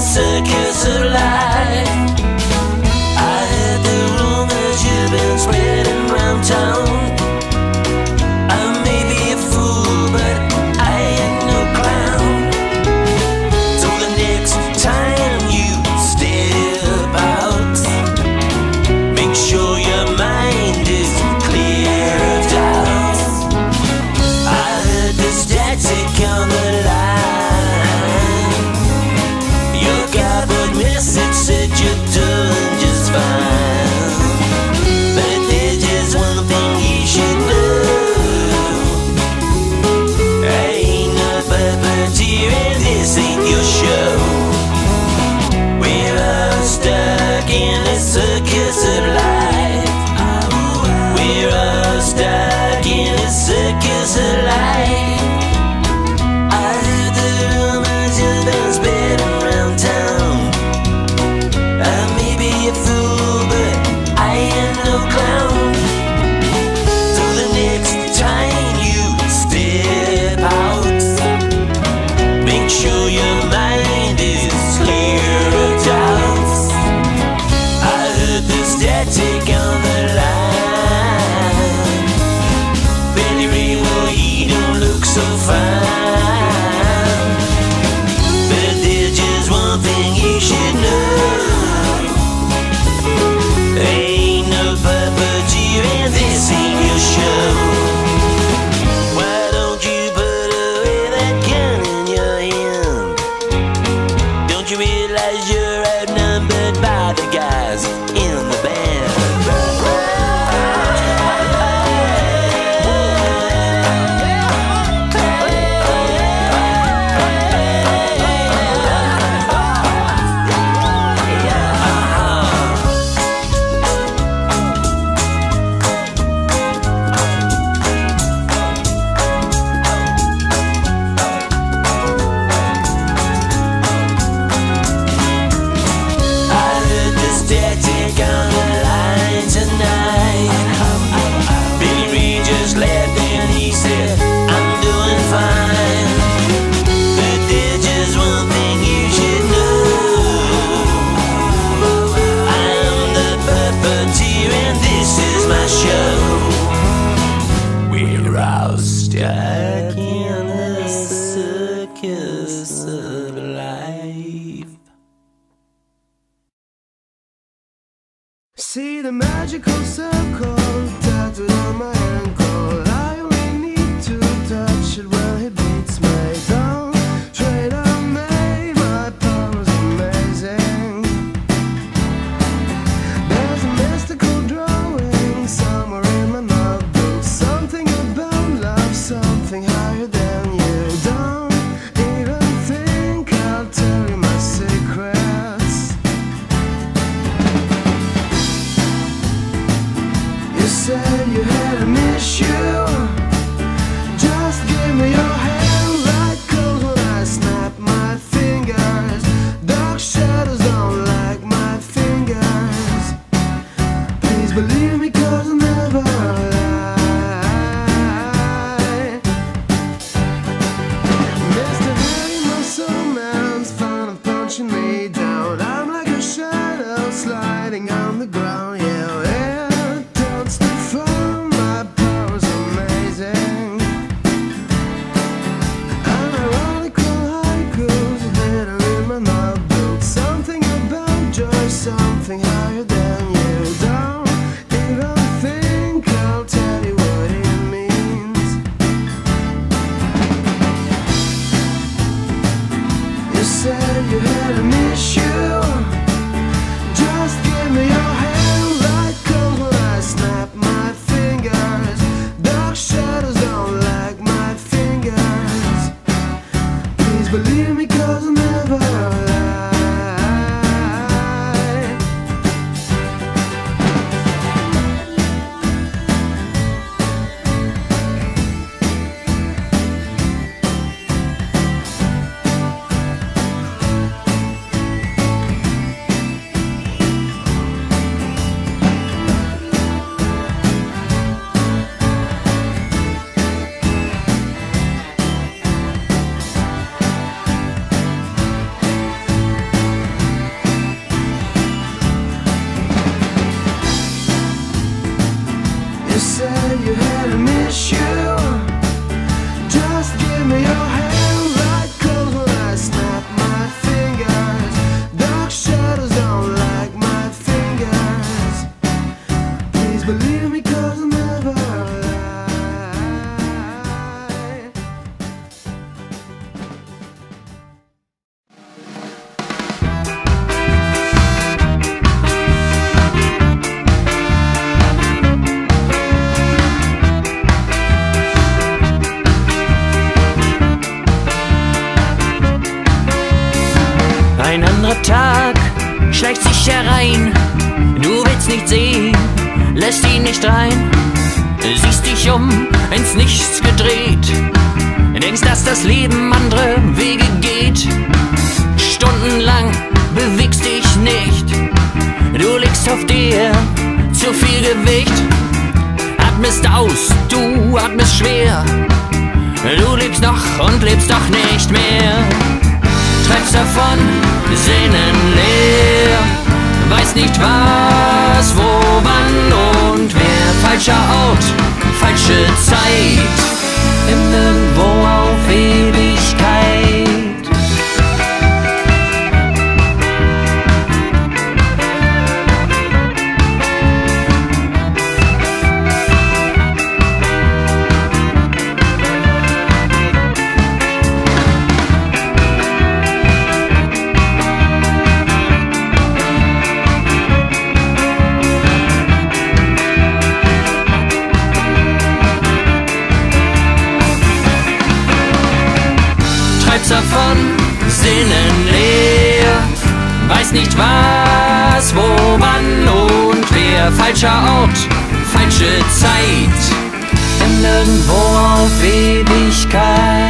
circus of life. again, it's again. magical circle. you had an issue andere Tag schleicht sich herein. Du willst nicht sehen, lässt ihn nicht rein. Siehst dich um, ins Nichts gedreht. Denkst, dass das Leben andere Wege geht. Stundenlang bewegst dich nicht. Du legst auf dir zu viel Gewicht. Atmest aus, du atmest schwer. Du lebst noch und lebst doch nicht mehr. Treibst davon, sinnenleer. Weiß nicht was, wo, wann und wer. Falscher Ort, falsche Zeit. Im Nirgendwo auf Ewigkeit. Nicht was, wo, wann und wer. Falscher Ort, falsche Zeit. Im Nirgendwo auf Ewigkeit.